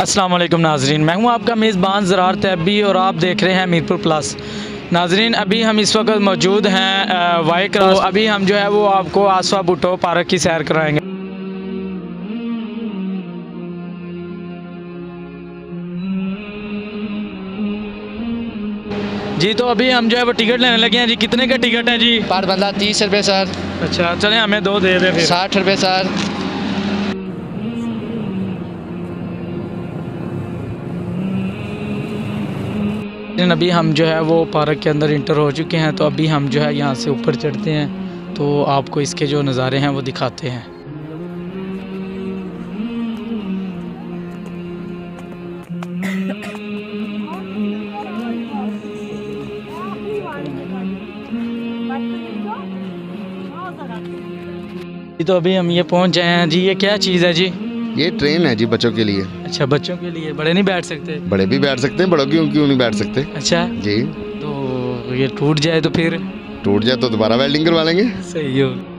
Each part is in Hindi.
अस्सलाम वालेकुम नाजरीन। मैं हूँ आपका मेज़बान ज़रार तैबी और आप देख रहे हैं मीरपुर प्लस। नाजरीन अभी हम इस वक्त मौजूद हैं वाई क्रॉस तो अभी हम जो है वो आपको आसवा भुट्टो पार्क की सैर कराएँगे। जी तो अभी हम जो है वो टिकट लेने लगे हैं जी। कितने का टिकट है जी? पर बंदा तीस रुपये सर। अच्छा चलें हमें दो दे दें साठ रुपये सर। लेकिन अभी हम जो है वो पार्क के अंदर इंटर हो चुके हैं तो अभी हम जो है यहाँ से ऊपर चढ़ते हैं तो आपको इसके जो नज़ारे हैं वो दिखाते हैं। तो अभी हम ये पहुँच जाए हैं। जी, ये क्या चीज़ है जी? ये ट्रेन है जी बच्चों के लिए। अच्छा बच्चों के लिए। बड़े नहीं बैठ सकते? बड़े भी बैठ सकते हैं बड़ों की क्यों नहीं बैठ सकते। अच्छा। जी। तो ये टूट जाए तो फिर? टूट जाए तो दोबारा वेल्डिंग करवा लेंगे। सही हो।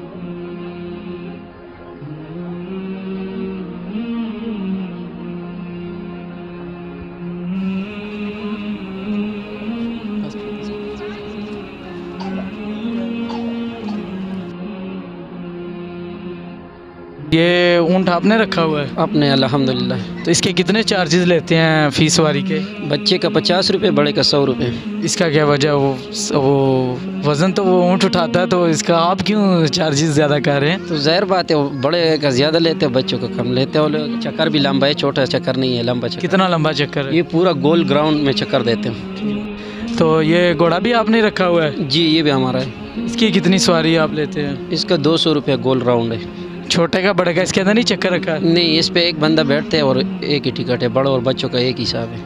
ये ऊँट आपने रखा हुआ है? अपने अल्हम्दुलिल्लाह। तो इसके कितने चार्जेस लेते हैं फ़ीस वारी के? बच्चे का पचास रुपये बड़े का सौ रुपये इसका क्या वजह? वो वो वज़न तो वो ऊँट उठाता है तो इसका आप क्यों चार्जेस ज़्यादा कर रहे हैं? तो जहर बात है बड़े का ज़्यादा लेते हैं बच्चों का कम लेते हैं और चक्कर भी लंबा है छोटा चक्कर नहीं है लंबा चक्कर। कितना लंबा चक्कर है? ये पूरा गोल ग्राउंड में चक्कर देते हैं। तो ये घोड़ा भी आपने रखा हुआ है? जी ये भी हमारा है। इसकी कितनी सवारी आप लेते हैं? इसका दो सौ रुपया गोल राउंड है। छोटे का बड़े का इसके अंदर नहीं चक्कर रखा? नहीं इस पे एक बंदा बैठते है और एक ही टिकट है बड़े और बच्चों का एक हिसाब है।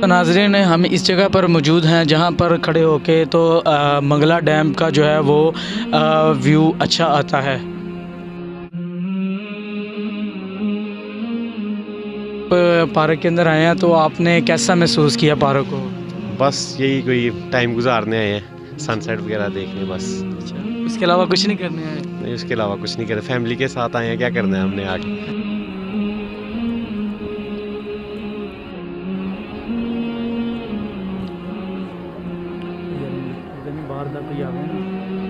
तो नाजरीन हम इस जगह पर मौजूद हैं जहाँ पर खड़े होके तो आ, मंगला डैम का जो है वो आ, व्यू अच्छा आता है। पार्क के अंदर आए हैं तो आपने कैसा महसूस किया पार्क को? बस यही कोई टाइम गुजारने आए हैं सनसेट वगैरह देखने बस। उसके अलावा कुछ नहीं करने आए? नहीं उसके अलावा कुछ नहीं करे फैमिली के साथ आए हैं क्या करना है हमने आगे बाहर